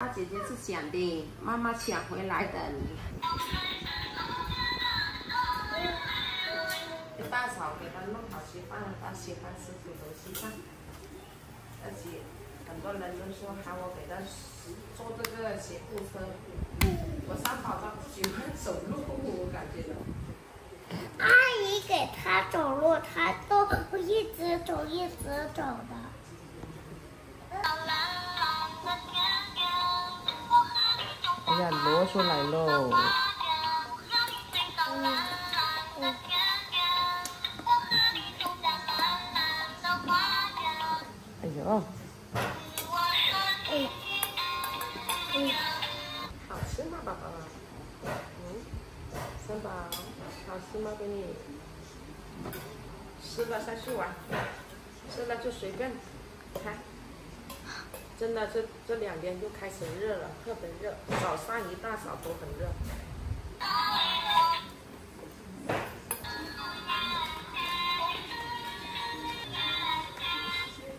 他姐姐是想的，妈妈抢回来的。大嫂给他弄好稀饭，他喜欢吃土豆稀饭。而且很多人都说喊我给他做这个斜步车。我三宝他不喜欢走路，我感觉的。阿姨给他走路，他都一直走，一直走的。呀，挪出来喽！哎呦！嗯，好吃吗，宝宝？嗯，三宝，好吃吗？给你吃了再去玩，吃了就随便看。真的，这这两天就开始热了，特别热，早上一大早都很热。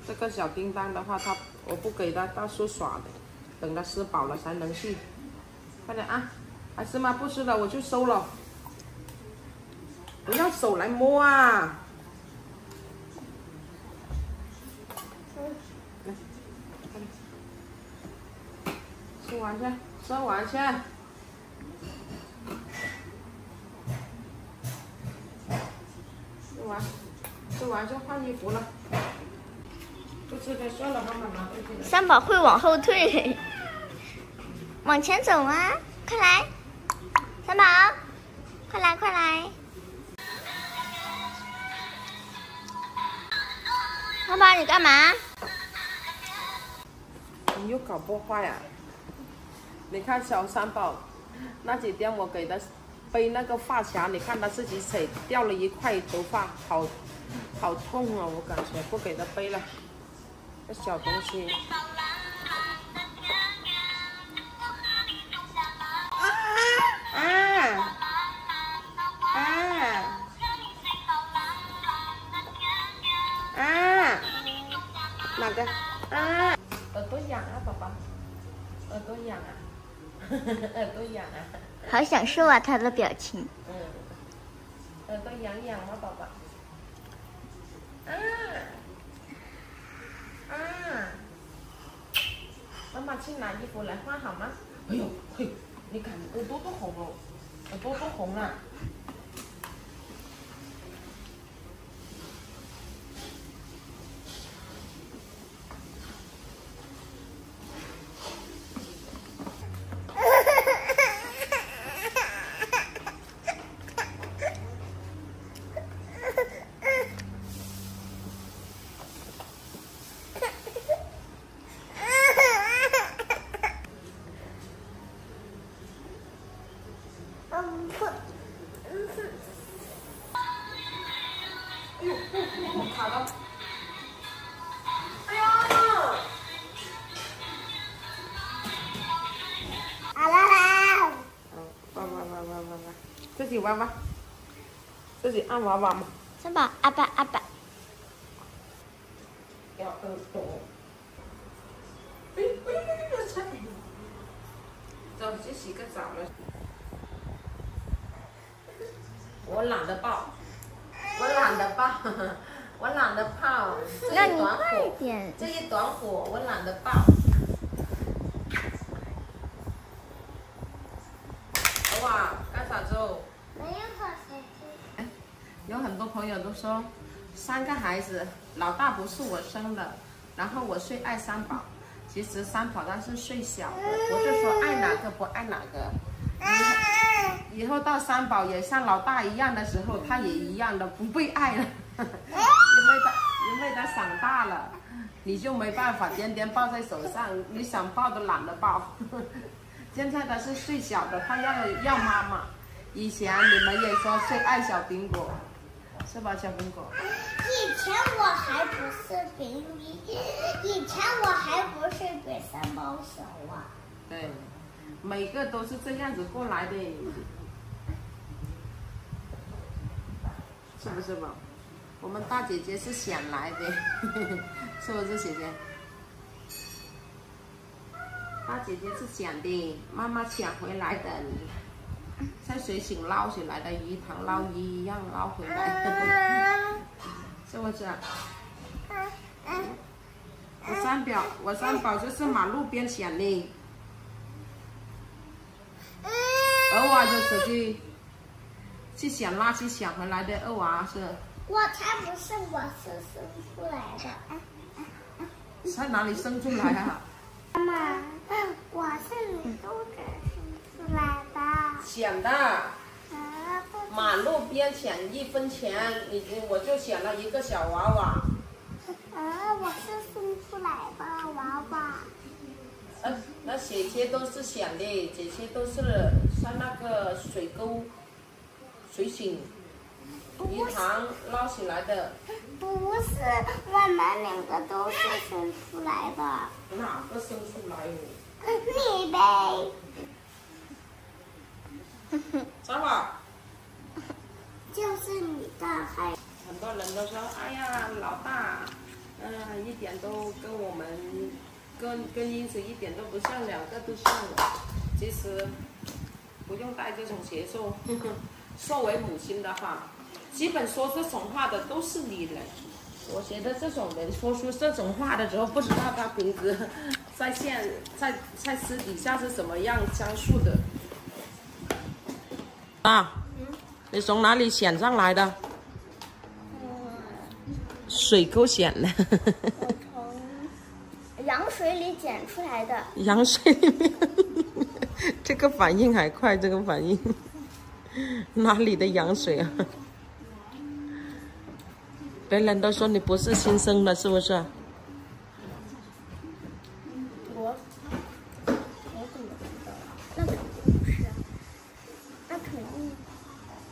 这个小叮当的话，他我不给他到处耍的，等他吃饱了才能去。快点啊！还是吗？不吃了，我就收了。不要手来摸啊！吃完去，吃完去。吃完，吃完就换衣服了。不吃就算了，妈妈拿回去。三宝会往后退，往前走啊！快来，三宝，快来快来！三宝，你干嘛？你又搞破坏呀、你看小三宝那几天我给他背那个发卡，你看他自己扯掉了一块头发，好好痛啊！我感觉不给他背了，这小东西。啊啊啊！哪个？啊！耳朵痒啊，宝宝，耳朵痒啊，耳朵痒啊，好享受啊，他的表情。嗯，耳朵痒痒吗，宝宝？啊啊！妈妈去拿衣服来换好吗？哎呦嘿，你看耳朵都红了，耳朵都红了。己玩吧，自己按娃娃嘛。三宝，阿爸阿爸，要耳朵。哎哎哎哎！差点。走，去洗个澡了。我懒得抱，我懒得抱，我懒得抱。这那你一短快火，点。这一短火我懒得抱。哇，干啥走？没有可手机。有很多朋友都说，三个孩子，老大不是我生的，然后我最爱三宝。其实三宝他是最小的，不是说爱哪个不爱哪个。以后到三宝也像老大一样的时候，他也一样的不被爱了，因为他因为他长大了，你就没办法天天抱在手上，你想抱都懒得抱。现在他是最小的，他要要妈妈。以前你们也说最爱小苹果，是吧，小苹果？以前我还不是比你，以前我还不是比三宝小啊。对，每个都是这样子过来的，是不是嘛？我们大姐姐是想来的，是不是姐姐？大姐姐是想的，妈妈抢回来的，在水井捞起来的鱼塘捞鱼一样捞回来的，是不是？我三表，我三宝就是马路边捡的，二娃就是去去捡垃圾捡回来的，二娃是。我才不是，我是生出来的。在哪里生出来啊？妈妈，我是你肚子生出来的。捡的。马路边捡一分钱，你我就捡了一个小娃娃。啊，我是生出来的娃娃。呃，那姐姐都是捡的，姐姐都是在那个水沟、水井。鱼塘捞起来的，不是，我们两个都是生出来的。哪个生出来的你呗。咋了？就是你的孩。很多人都说，哎呀，老大，嗯，一点都跟我们，跟跟英子一点都不像，两个都像我。其实不用带这种节奏。作为母亲的话。基本说这种话的都是女人，我觉得这种人说出这种话的时候，不知道他平时在线在在私底下是怎么样相处的。啊，你从哪里选上来的？水沟捡的。我从羊水里捡出来的。羊水里面，这个反应还快，这个反应，哪里的羊水啊？别人都说你不是亲生的，是不是？我，我怎么知道？那肯定不是，那肯定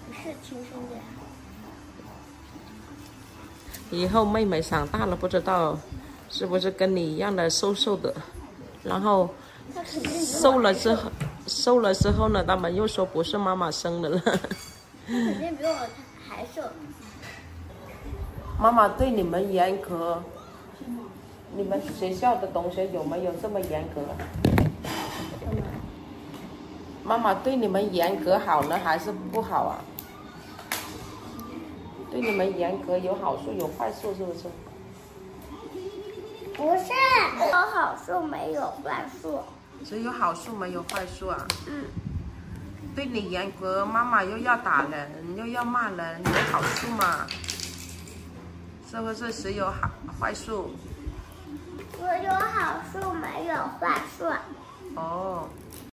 不是亲生的。以后妹妹长大了，不知道是不是跟你一样的瘦瘦的，然后瘦了之后，瘦了之后呢，他们又说不是妈妈生的了。肯定比我还瘦。妈妈对你们严格，你们学校的同学有没有这么严格？妈妈对你们严格好呢，还是不好啊？对你们严格有好处有坏处，是不是？不是，有好处没有坏处。只有好处没有坏处啊？嗯。对你严格，妈妈又要打人，又要骂人，有好处吗？是不是只有好坏处？我有好处，没有坏处。哦。